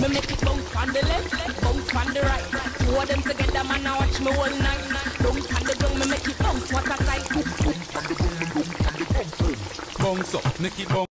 me make it bounce on the left, bounce on the right. Two of them together, man, I watch me all night. Bounce on the ground, me make it bounce, what a sight. Bounce up, make it bounce.